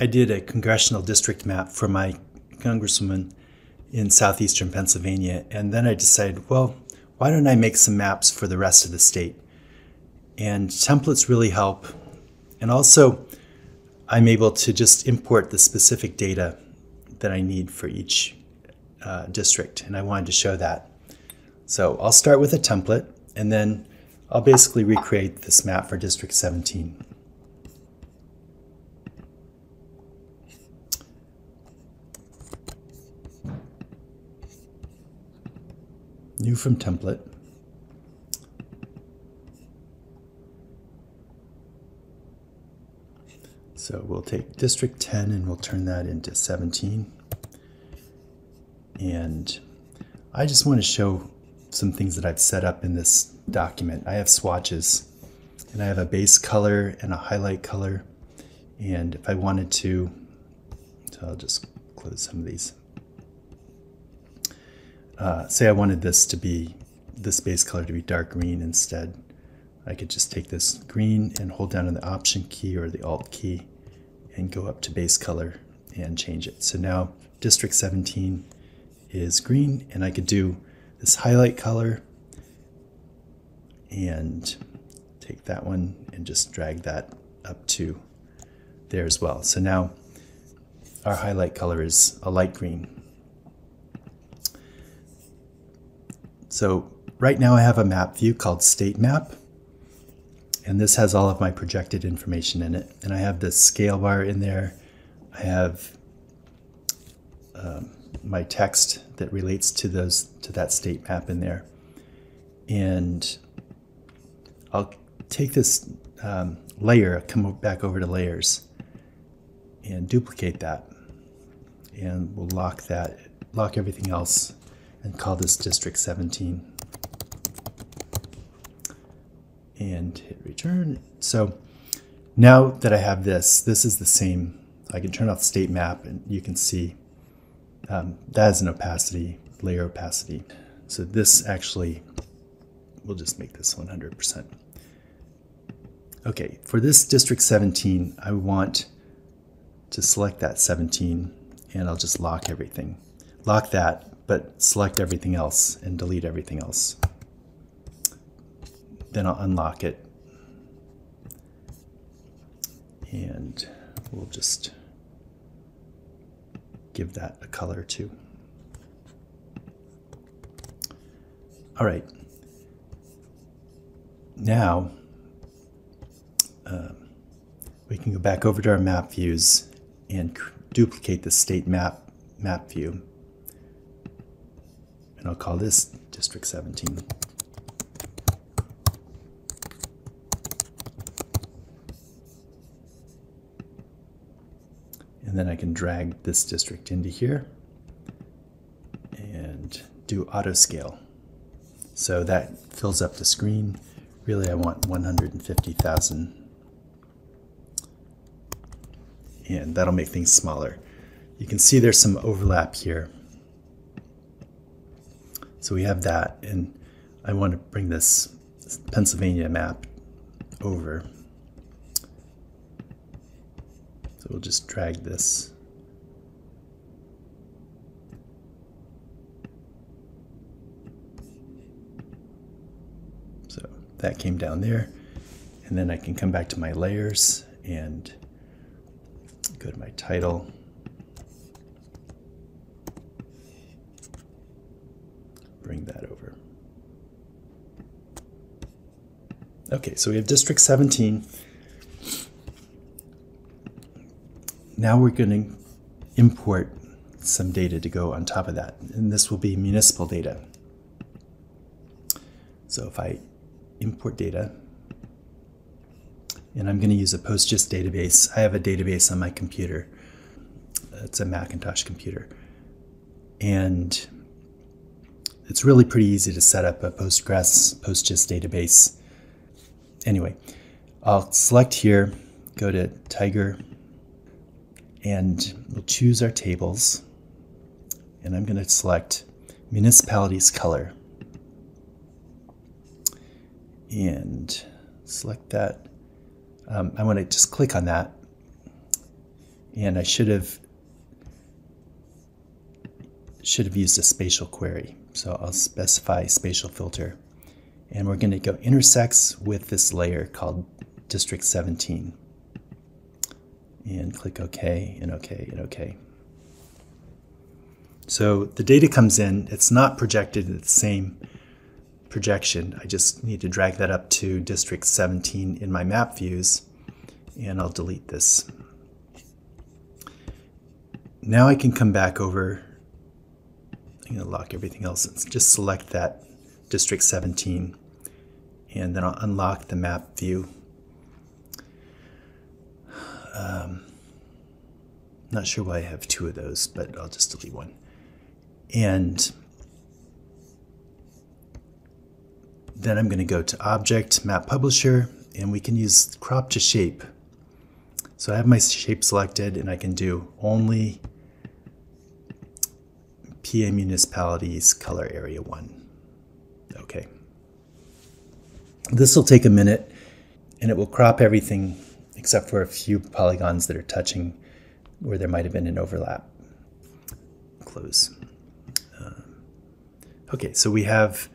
I did a congressional district map for my congresswoman in southeastern Pennsylvania, and then I decided, well, why don't I make some maps for the rest of the state? And templates really help. And also, I'm able to just import the specific data that I need for each uh, district, and I wanted to show that. So I'll start with a template, and then I'll basically recreate this map for District 17. New from template. So we'll take District 10 and we'll turn that into 17. And I just want to show some things that I've set up in this document. I have swatches and I have a base color and a highlight color. And if I wanted to, so I'll just close some of these. Uh, say I wanted this to be, this base color to be dark green instead. I could just take this green and hold down on the option key or the alt key and go up to base color and change it. So now district 17 is green and I could do this highlight color and take that one and just drag that up to there as well. So now our highlight color is a light green. So right now I have a map view called state map and this has all of my projected information in it. And I have this scale bar in there. I have um, my text that relates to those to that state map in there. And I'll take this um, layer, come back over to layers, and duplicate that. And we'll lock that, lock everything else, and call this District 17 and hit return. So now that I have this, this is the same. I can turn off the state map and you can see um, that is an opacity, layer opacity. So this actually, we'll just make this 100%. Okay, for this district 17, I want to select that 17 and I'll just lock everything. Lock that, but select everything else and delete everything else then I'll unlock it and we'll just give that a color too. All right. Now um, we can go back over to our map views and duplicate the state map map view. And I'll call this District 17. And then I can drag this district into here and do auto scale. So that fills up the screen. Really, I want 150,000. And that'll make things smaller. You can see there's some overlap here. So we have that, and I want to bring this Pennsylvania map over. So we'll just drag this. So that came down there. And then I can come back to my layers and go to my title. Bring that over. Okay, so we have District 17. now we're going to import some data to go on top of that. And this will be municipal data. So if I import data, and I'm going to use a PostGIS database. I have a database on my computer. It's a Macintosh computer. And it's really pretty easy to set up a Postgres PostGIS database. Anyway, I'll select here, go to Tiger and we'll choose our tables. And I'm going to select municipalities color. And select that. Um, I want to just click on that. And I should have should have used a spatial query. So I'll specify spatial filter. And we're going to go intersects with this layer called District 17. And click OK and OK and OK. So the data comes in, it's not projected at the same projection. I just need to drag that up to district 17 in my map views and I'll delete this. Now I can come back over, I'm lock everything else just select that district 17 and then I'll unlock the map view. Um, not sure why I have two of those, but I'll just delete one. And then I'm going to go to Object, MAPublisher, and we can use Crop to Shape. So I have my shape selected, and I can do only PA Municipalities Color Area 1. Okay. This will take a minute, and it will crop everything except for a few polygons that are touching where there might have been an overlap. Close. Um, okay, so we have,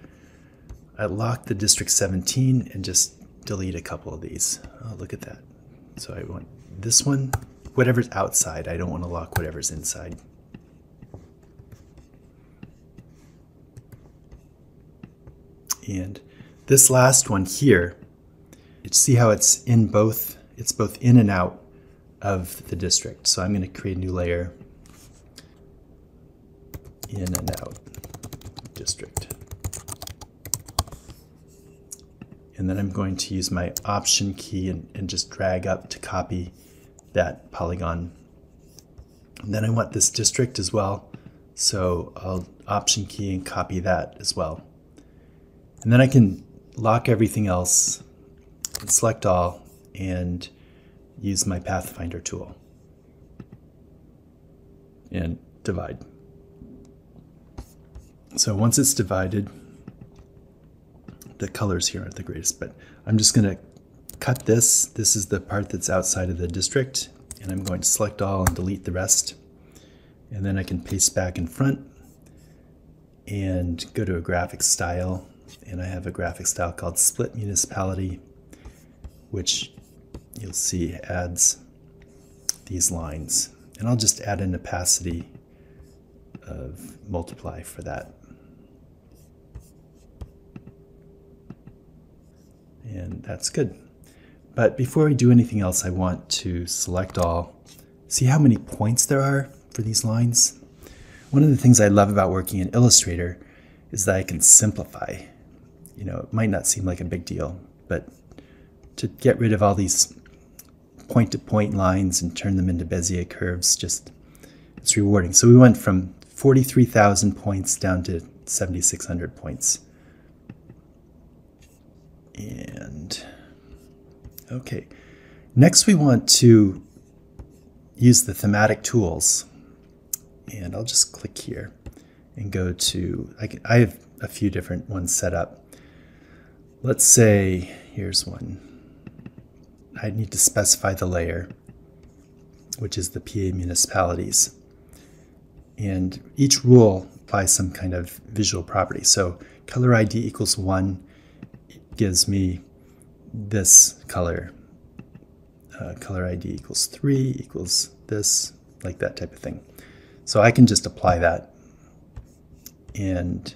I locked the district 17 and just delete a couple of these. Oh, look at that. So I want this one, whatever's outside. I don't want to lock whatever's inside. And this last one here, see how it's in both, it's both in and out of the district. So I'm going to create a new layer in and out district. And then I'm going to use my option key and, and just drag up to copy that polygon. And then I want this district as well. So I'll option key and copy that as well. And then I can lock everything else and select all and use my Pathfinder tool and divide. So once it's divided, the colors here aren't the greatest, but I'm just going to cut this. This is the part that's outside of the district, and I'm going to select all and delete the rest. And then I can paste back in front and go to a graphic style. And I have a graphic style called Split Municipality, which you'll see adds these lines. And I'll just add an opacity of multiply for that. and that's good. But before we do anything else, I want to select all. See how many points there are for these lines? One of the things I love about working in Illustrator is that I can simplify. You know, it might not seem like a big deal, but to get rid of all these point-to-point -point lines and turn them into Bezier curves, just it's rewarding. So we went from 43,000 points down to 7,600 points. And okay, next we want to use the thematic tools. And I'll just click here and go to, I, can, I have a few different ones set up. Let's say, here's one. I need to specify the layer, which is the PA municipalities. And each rule applies some kind of visual property. So color ID equals one gives me this color. Uh, color ID equals 3 equals this, like that type of thing. So I can just apply that and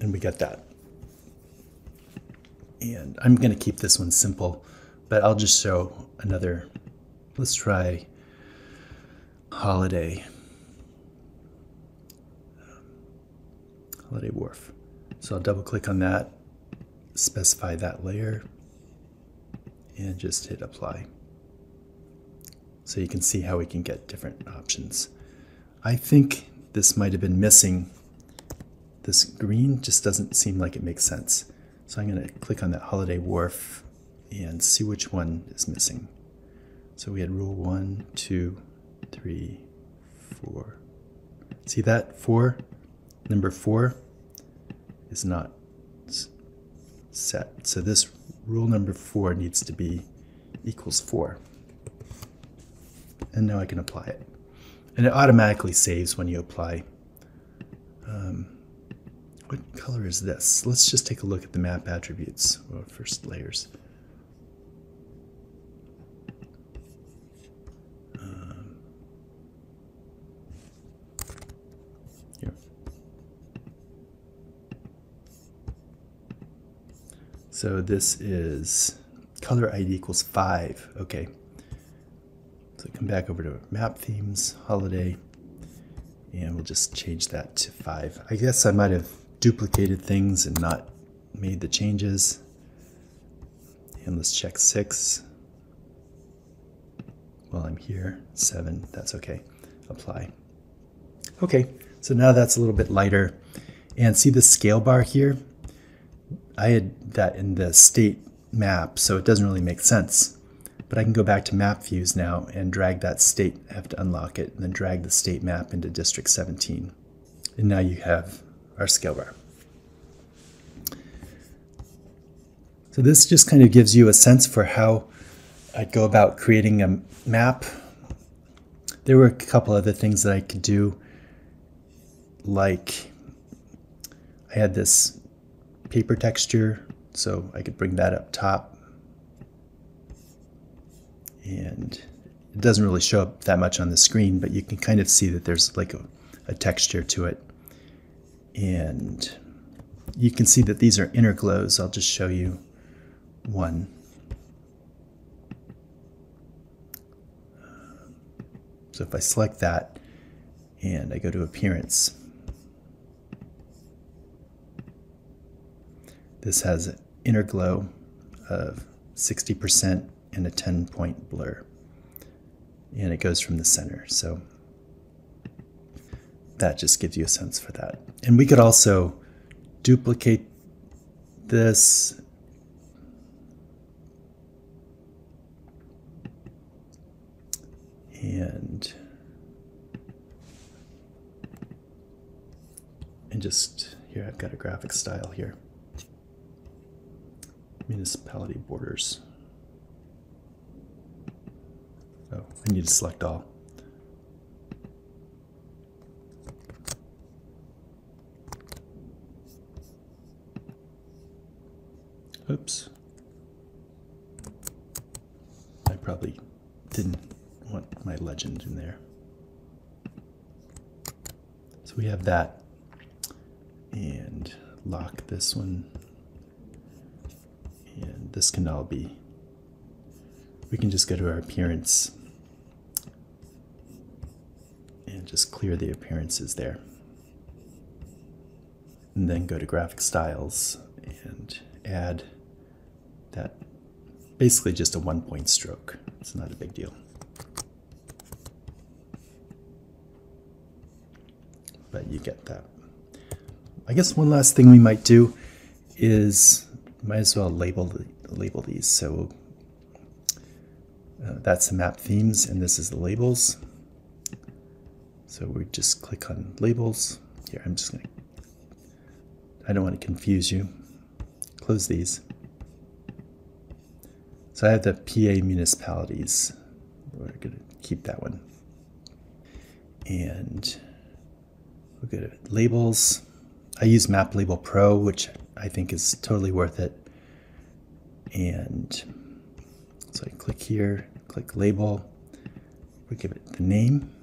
and we get that. And I'm going to keep this one simple, but I'll just show another. Let's try holiday. Holiday Wharf. So I'll double click on that, specify that layer, and just hit apply. So you can see how we can get different options. I think this might have been missing. This green just doesn't seem like it makes sense. So I'm going to click on that holiday wharf and see which one is missing. So we had rule one, two, three, four. See that? Four? Number four is not set. So this rule number four needs to be equals four. and now I can apply it. And it automatically saves when you apply. Um, what color is this? Let's just take a look at the map attributes, well, first layers. Um, here. So this is color ID equals 5. Okay. So come back over to map themes, holiday, and we'll just change that to 5. I guess I might have duplicated things and not made the changes. And let's check 6. While I'm here, 7, that's okay. Apply. Okay, so now that's a little bit lighter. And see the scale bar here? I had that in the state map, so it doesn't really make sense. But I can go back to map views now and drag that state, I have to unlock it, and then drag the state map into District 17. And now you have our scale bar. So this just kind of gives you a sense for how I'd go about creating a map. There were a couple other things that I could do, like I had this paper texture, so I could bring that up top. And it doesn't really show up that much on the screen, but you can kind of see that there's like a, a texture to it. And you can see that these are inner glows. I'll just show you one. So if I select that and I go to appearance, this has an inner glow of 60% and a 10 point blur. And it goes from the center. So that just gives you a sense for that. And we could also duplicate this. And and just here I've got a graphic style here. Municipality borders. Oh I need to select all oops I probably didn't want my legend in there. That and lock this one. And this can all be we can just go to our appearance and just clear the appearances there. And then go to graphic styles and add that basically just a one point stroke. It's not a big deal but you get that. I guess one last thing we might do is might as well label label these. So uh, that's the map themes, and this is the labels. So we just click on labels. Here, I'm just to, I don't want to confuse you. Close these. So I have the PA municipalities. We're to keep that one. And We'll go labels. I use Map Label Pro, which I think is totally worth it. And so I click here, click label, we give it the name,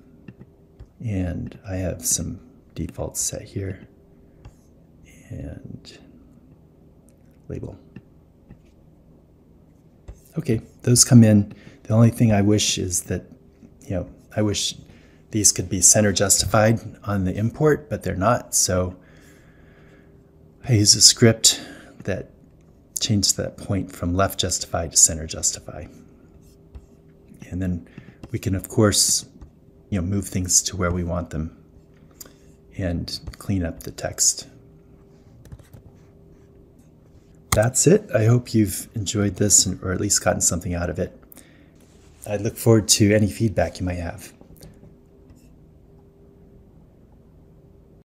and I have some defaults set here, and label. Okay, those come in. The only thing I wish is that, you know, I wish these could be center justified on the import, but they're not. So I use a script that changes that point from left justify to center justify. And then we can, of course, you know, move things to where we want them and clean up the text. That's it. I hope you've enjoyed this or at least gotten something out of it. I look forward to any feedback you might have.